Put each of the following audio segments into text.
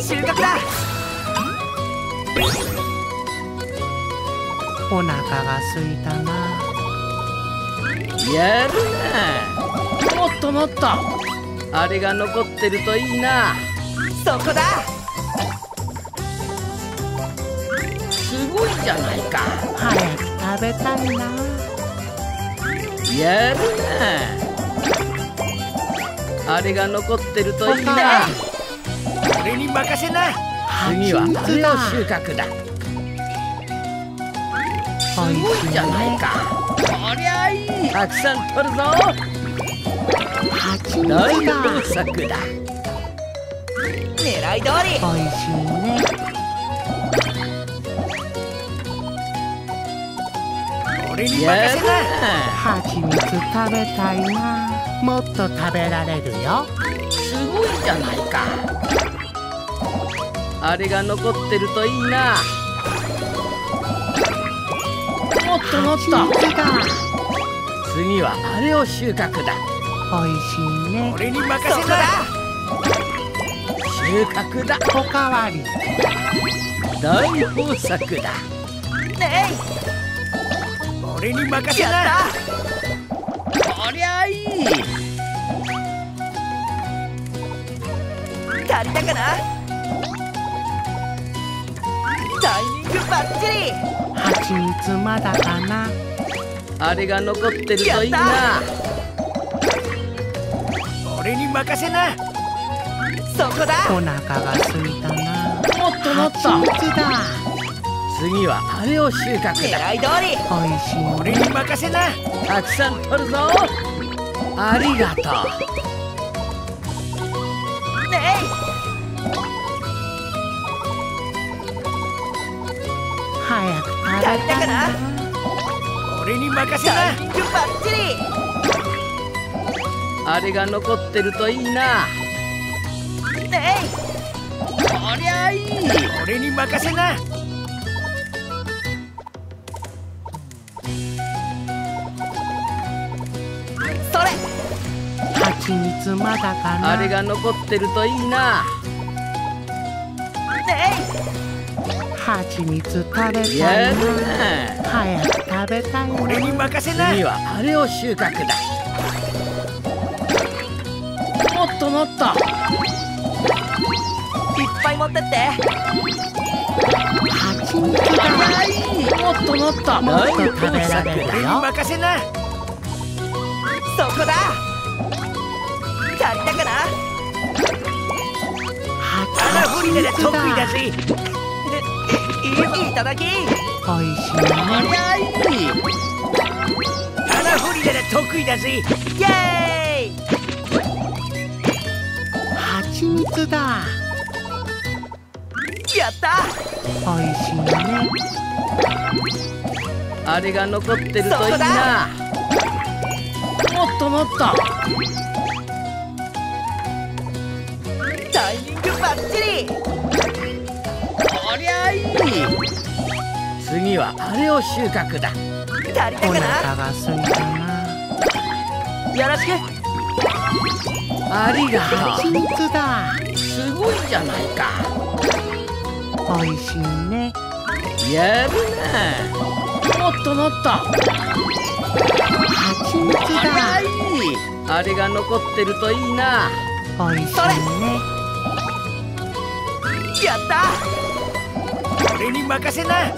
収穫だ。お腹が空いたな。やるな。もっともっと。あれが残ってるといいな。そこだ。すごいじゃないか。早く食べたいな。やるな。あれが残ってるといいな俺に任せな次はあれを収穫だ。すごいじゃないか。こりゃいい。たくさん取るぞ。蜂蜜大だ豊作だ。狙い通り。おいしいね。俺に任せな蜂蜜食べたいな。もっと食べられるよ。なすごいじゃないかあれが残ってるといいな。もっともっ蜂と次はあれを収穫だ。おいしいね。俺に任せな収穫だ。おかわり。大豊作だ。ねえ。俺に任せなこりゃいい。足りたかな？タイミングバッチリ蜂蜜まだかな。あれが残ってるといいやな。俺に任せな。そこだ。お腹が空いたな。もっともっと。蜂蜜だ。次はあれを収穫だ。狙い通り。おいしい俺ねに任せな。たくさん取るぞ。ありがとね早く食べたいな。え俺に任せな。バッチリあれが残ってるといいな。ねこりゃいい。え俺に任せな。それ。蜂蜜まだかな。あれが残ってるといいなね蜂蜜食べたいやるな。な早く食べたいえ俺にな任せな。次はあれを収穫だ。もっともっといっぱい持ってって。蜂蜜だはいもっともっともっと食べられる俺によ任せなそこだ。足りたかな。穴掘りなら得意だぜいいただき。おいしいこねりゃいい穴掘りなら得意だぜ。イイ。蜂蜜だ。やった。おいしいね。あれが残ってるといいな。もっともっと。タイミングバッチリ。こりゃいい。次はあれを収穫だ。足りたおかな？腹が空いたな。よろしく。ありがと蜂蜜だ。うすごいじゃないか。おいしいね。やるなもっともっと。蜂蜜だ。いい。あれが残ってるといいな。おいしいね。やった俺に任せな。ね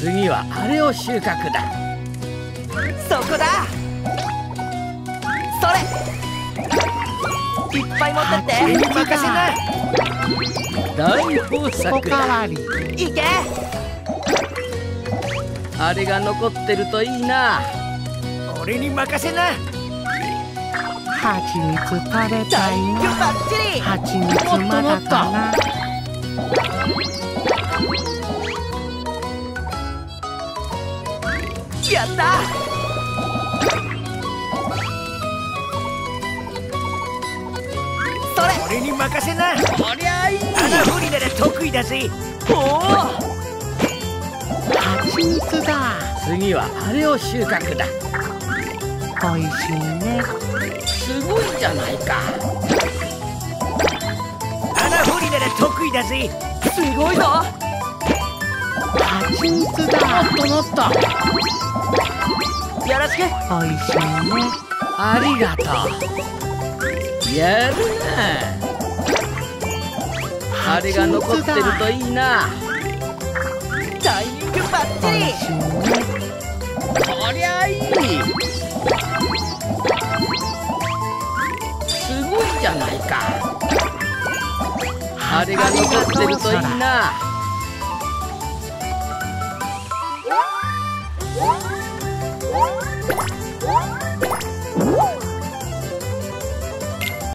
次はあれを収穫だ。えそこだ。それ。いっぱい持ってって。任せな。大豊お作だ。かわり。いけ。あれが残ってるといいな俺に任せな。蜂蜜食べたいな。まだかな。やった。それ。俺に任せな。こりゃいい。穴掘りなら得意だぜ。おお蜂蜜だ。次はあれを収穫だおいしいね。すごいじゃないか。穴掘りなら得意だぜ。すごいぞ。蜂蜜だもっともっとよろしくおいしいね。ありがとう。やるな。あれが残ってるといいな。タイミングバッチリ。こりゃいいじゃないか。あれが残ってるといいな。あ